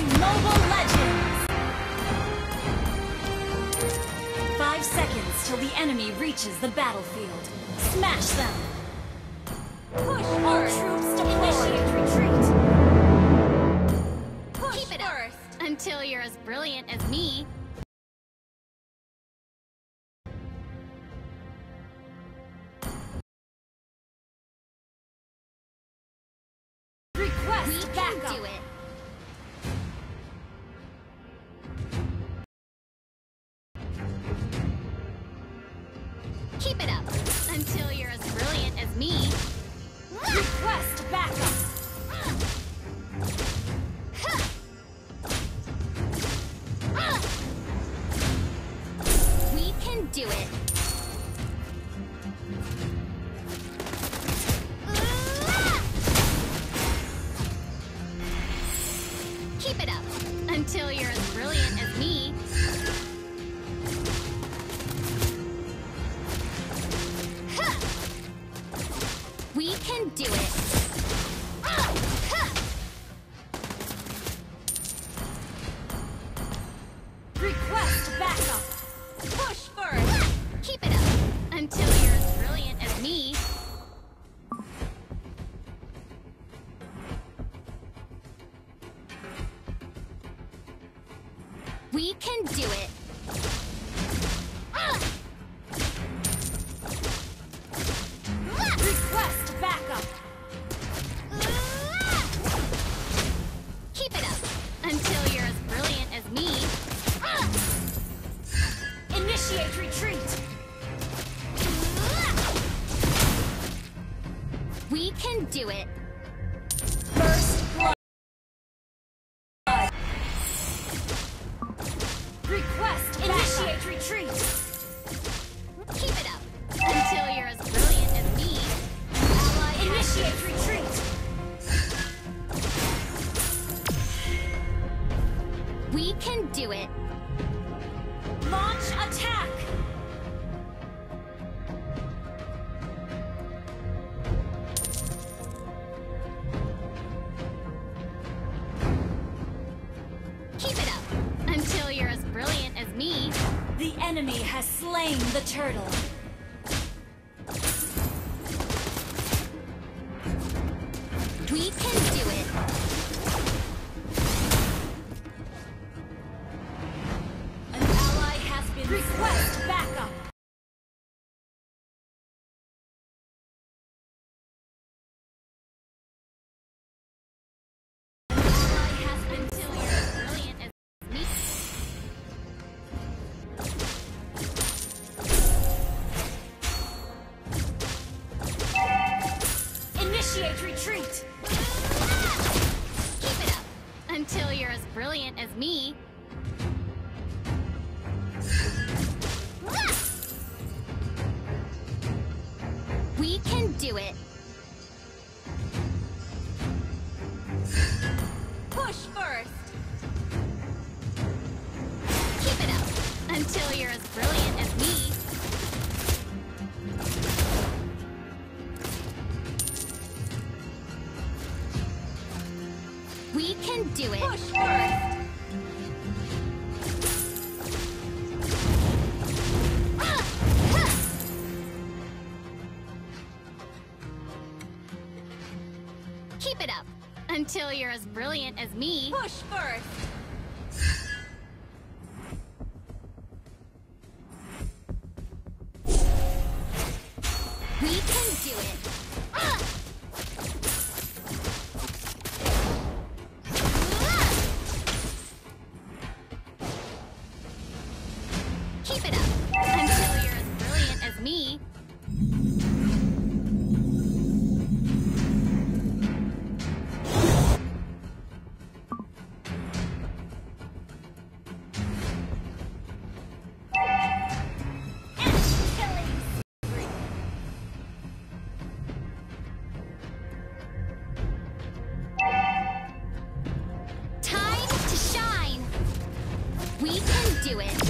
to Mobile Legends! Five seconds till the enemy reaches the battlefield. Smash them! Push all troops deployed! Retreat! Keep it up until you're as brilliant as me. Keep it up until you're as brilliant as me. Request backup! We can do it. Do it. Do it. Enemy has slain the turtle. Brilliant as me. We can do it. Push first! Keep it up until you're as brilliant as me. We can do it. Push first! Until you're as brilliant as me. Push first! We can do it. Can do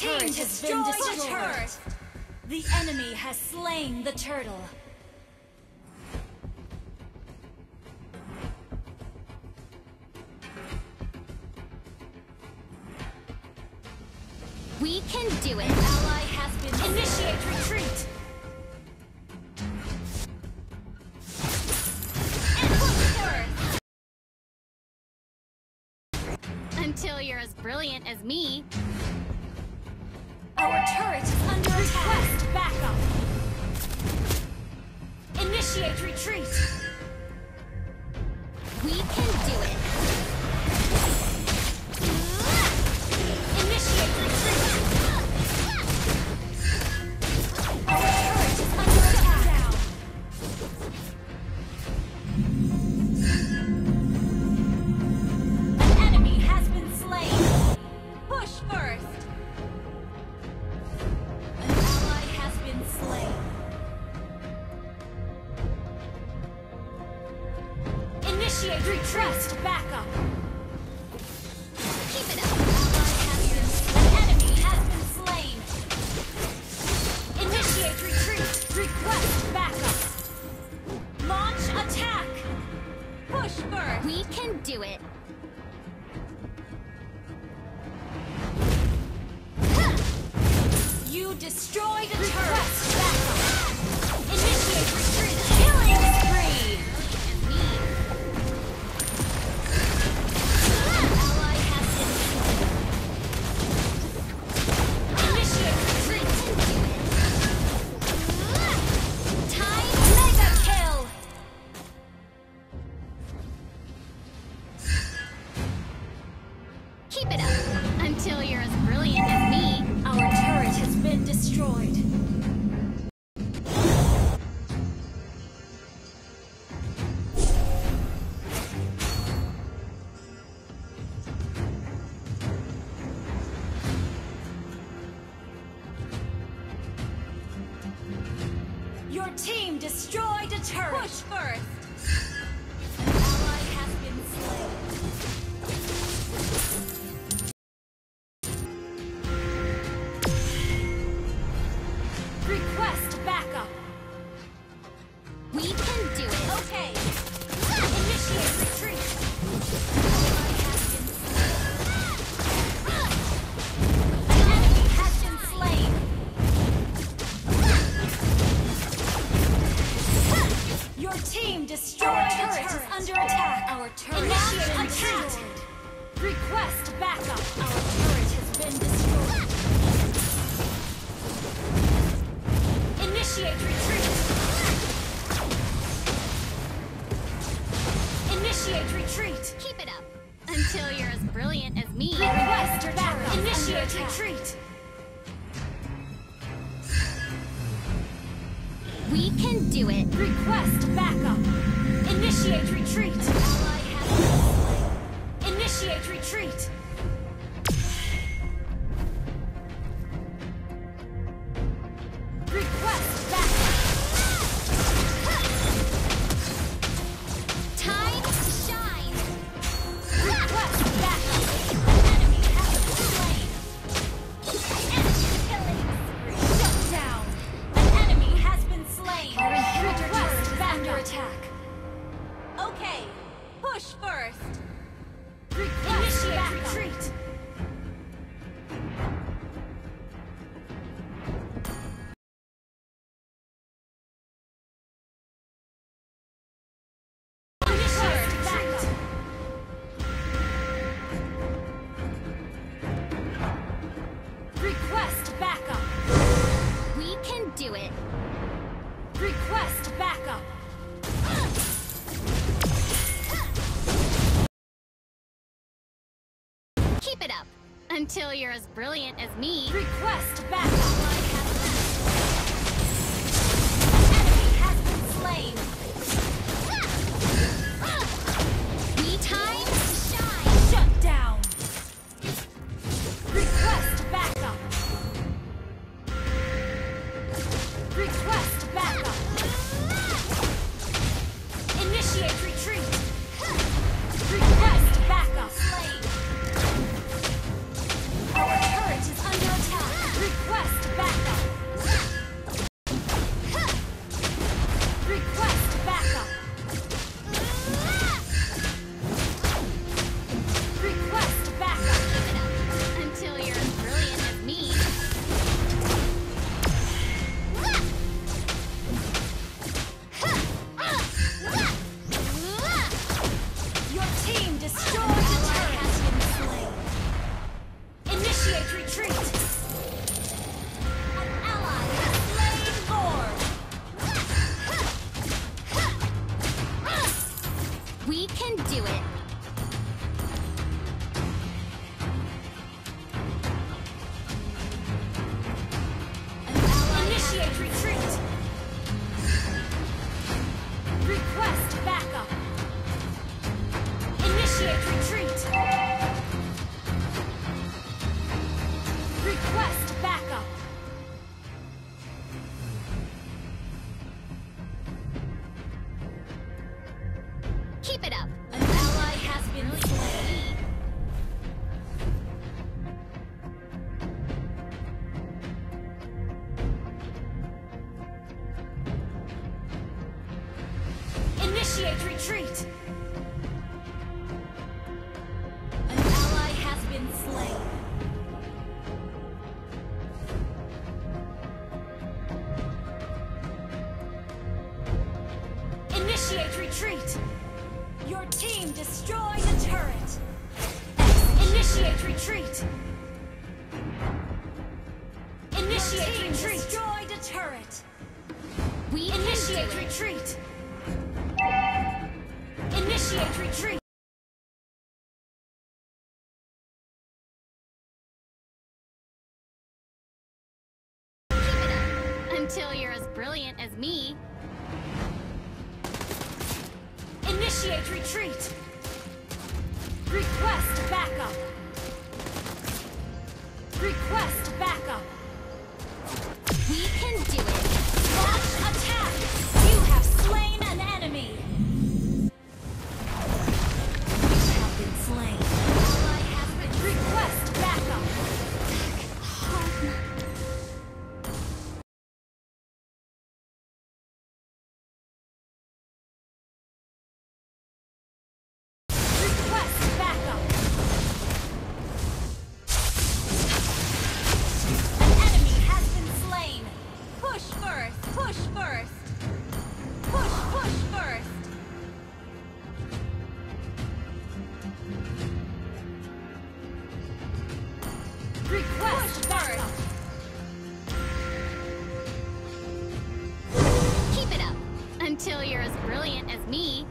Turret has been destroyed the The enemy has slain the turtle. We can do it. Ally has been initiate retreat. And push first. Until you're as brilliant as me. Our turret is under attack. Request backup. Initiate retreat. You destroyed a turret. Destroyed a turret. Push first. Request backup. Our turret has been destroyed. Initiate retreat. Initiate retreat. Keep it up until you're as brilliant as me. Request backup. Initiate retreat. We can do it. Request backup. Initiate retreat. Initiate retreat. Request. Time to shine. Request. Enemy has been slain. Enemy. Shut down. An enemy has been slain. Attack. Okay. Push first. Initiate retreat! Keep it up, until you're as brilliant as me. Request backup! We can do it! Initiate retreat! An ally has been slain. Initiate retreat! Your team destroyed the turret! Initiate retreat! Initiate retreat! destroyed a turret! We initiate retreat! Initiate retreat! Until you're as brilliant as me. Initiate retreat! Request backup! Request backup! me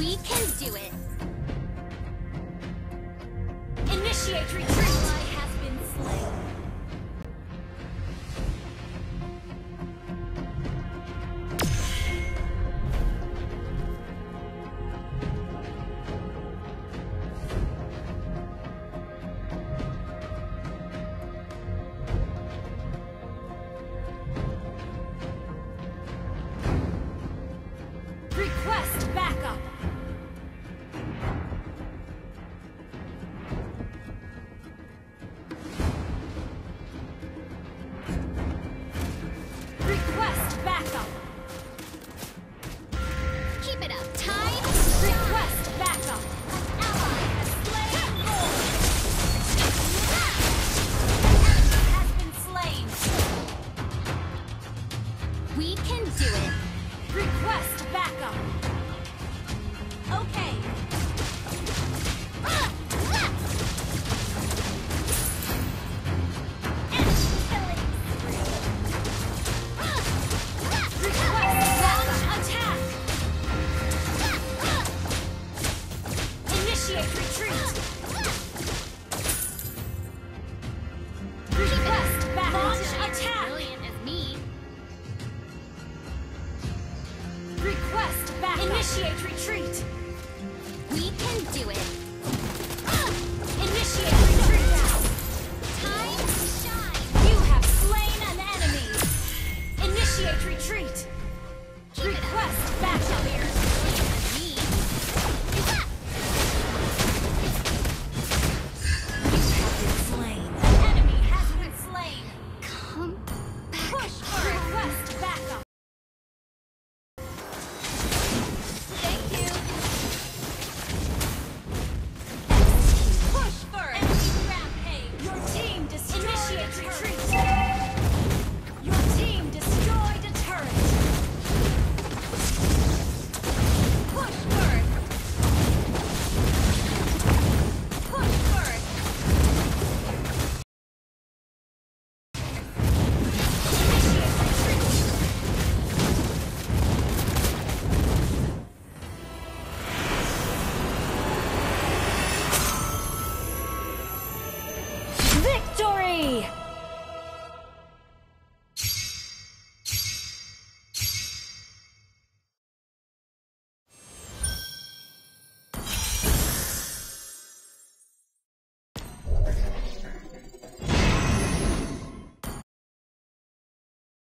We can do it.